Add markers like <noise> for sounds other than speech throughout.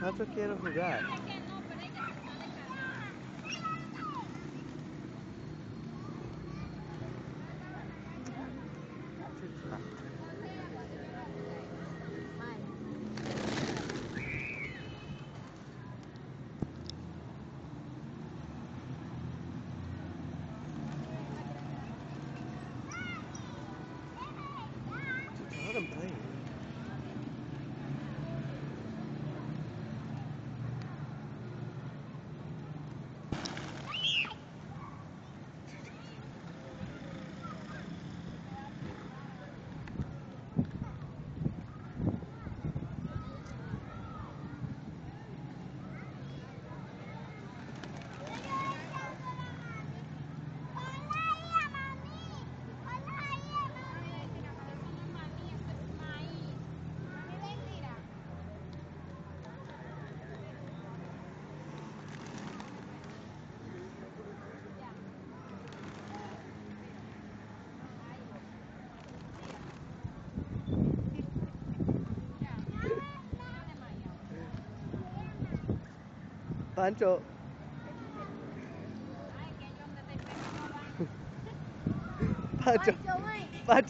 Mas eu quero lugar. 反走哼趴着趴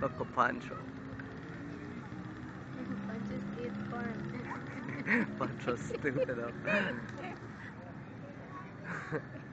Coco Pancho. Pancho's cute. <laughs> Pancho's stupid. <laughs>